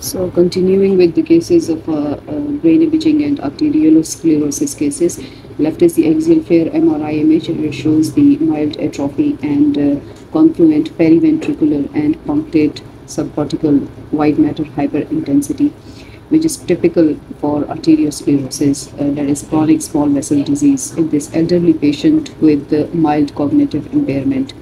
So continuing with the cases of uh, uh, brain imaging and arteriolosclerosis cases, left is the axial FLAIR MRI image it shows the mild atrophy and uh, confluent periventricular and punctate subcortical white matter hyperintensity which is typical for arteriosclerosis, uh, that is chronic small vessel disease in this elderly patient with mild cognitive impairment.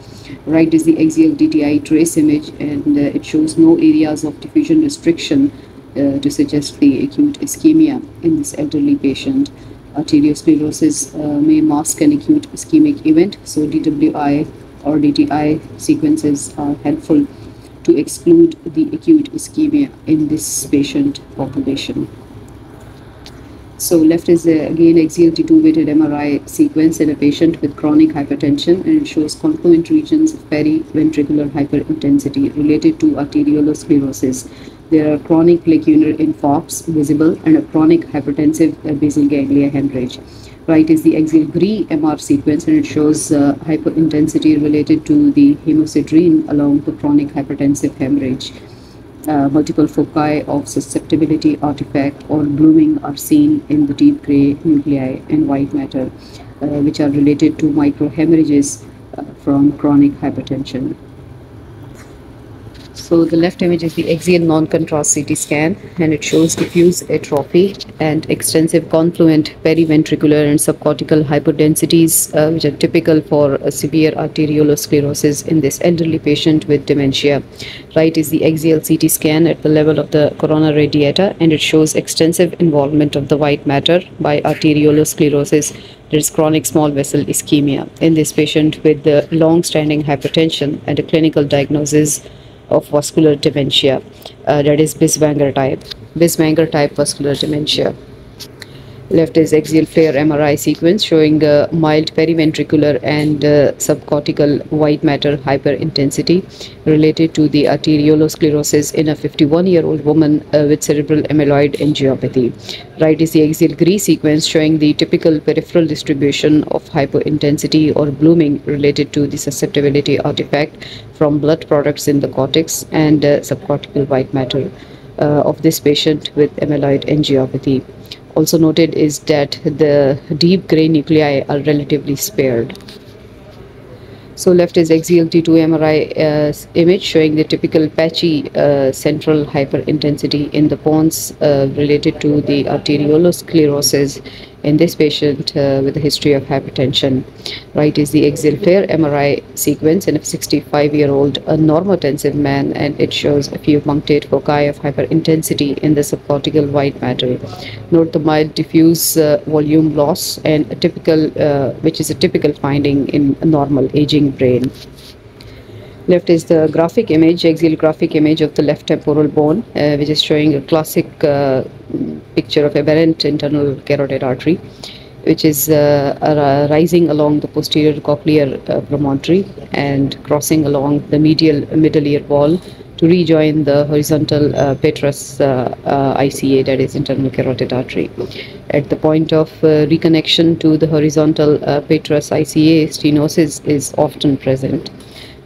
Right is the axial DTI trace image and uh, it shows no areas of diffusion restriction uh, to suggest the acute ischemia in this elderly patient. Arteriosclerosis uh, may mask an acute ischemic event, so DWI or DTI sequences are helpful to exclude the acute ischemia in this patient population. So left is uh, again axial T2 weighted MRI sequence in a patient with chronic hypertension and it shows confluent regions of periventricular hyperintensity related to arteriolosclerosis. There are chronic lacunar infarcts visible and a chronic hypertensive uh, basal ganglia hemorrhage. Right is the axial GRE MR sequence and it shows uh, hyperintensity related to the hemosiderin along the chronic hypertensive hemorrhage uh, multiple foci of susceptibility artifact or blooming are seen in the deep gray nuclei and white matter, uh, which are related to microhemorrhages uh, from chronic hypertension. So the left image is the axial non-contrast CT scan and it shows diffuse atrophy and extensive confluent periventricular and subcortical hyperdensities uh, which are typical for severe arteriolosclerosis in this elderly patient with dementia. Right is the axial CT scan at the level of the corona radiata and it shows extensive involvement of the white matter by arteriolosclerosis there is chronic small vessel ischemia in this patient with the long-standing hypertension and a clinical diagnosis of vascular dementia, uh, that is Binswanger type, Binswanger type vascular dementia. Left is axial FLAIR MRI sequence showing a mild periventricular and uh, subcortical white matter hyperintensity related to the arteriolosclerosis in a 51-year-old woman uh, with cerebral amyloid angiopathy. Right is the axial GRE sequence showing the typical peripheral distribution of hyperintensity or blooming related to the susceptibility artifact from blood products in the cortex and uh, subcortical white matter uh, of this patient with amyloid angiopathy also noted is that the deep gray nuclei are relatively spared. So left is axial T2 MRI uh, image showing the typical patchy uh, central hyperintensity in the pons uh, related to the arteriolosclerosis in this patient uh, with a history of hypertension. Right is the axial MRI sequence in a 65-year-old a normotensive man and it shows a few punctate foci of hyperintensity in the subcortical white matter. Note the mild diffuse uh, volume loss and a typical, uh, which is a typical finding in a normal aging brain. Left is the graphic image, axial graphic image of the left temporal bone, uh, which is showing a classic uh, picture of aberrant internal carotid artery, which is uh, rising along the posterior cochlear uh, promontory and crossing along the medial middle ear wall to rejoin the horizontal uh, petrous uh, uh, ICA, that is internal carotid artery. At the point of uh, reconnection to the horizontal petrous ICA, stenosis is often present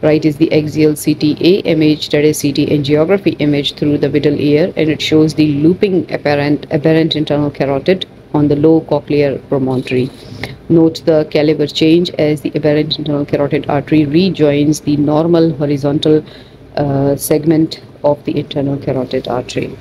right is the axial CTA image that is CT angiography image through the middle ear and it shows the looping apparent aberrant internal carotid on the low cochlear promontory. Note the caliber change as the aberrant internal carotid artery rejoins the normal horizontal uh, segment of the internal carotid artery.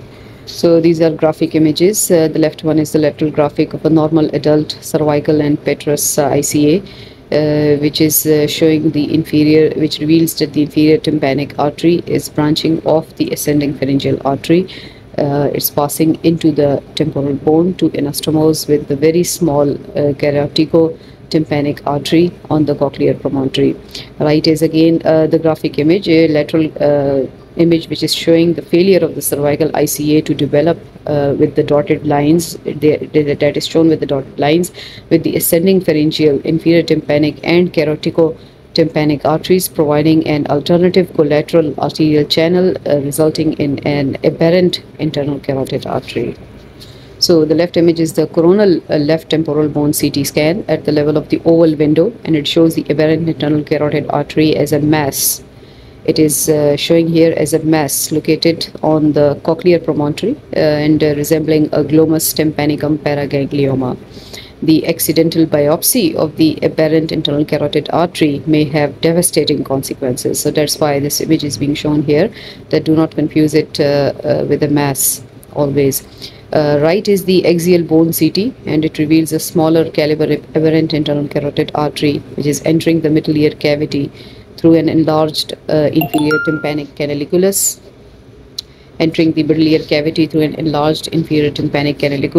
So these are graphic images. Uh, the left one is the lateral graphic of a normal adult cervical and petrous uh, ICA uh, which is uh, showing the inferior, which reveals that the inferior tympanic artery is branching off the ascending pharyngeal artery. Uh, it's passing into the temporal bone to anastomose with the very small uh, tympanic artery on the cochlear promontory. Right is again uh, the graphic image, a lateral uh, image which is showing the failure of the cervical ICA to develop uh, with the dotted lines that is shown with the dotted lines with the ascending pharyngeal, inferior tympanic and carotico tympanic arteries providing an alternative collateral arterial channel uh, resulting in an aberrant internal carotid artery. So the left image is the coronal uh, left temporal bone CT scan at the level of the oval window and it shows the aberrant internal carotid artery as a mass It is uh, showing here as a mass located on the cochlear promontory uh, and uh, resembling a glomus tympanicum paraganglioma. The accidental biopsy of the aberrant internal carotid artery may have devastating consequences. So that's why this image is being shown here. That do not confuse it uh, uh, with a mass always. Uh, right is the axial bone CT and it reveals a smaller caliber aberrant internal carotid artery which is entering the middle ear cavity through an enlarged uh, inferior tympanic canaliculus entering the ear cavity through an enlarged inferior tympanic canaliculus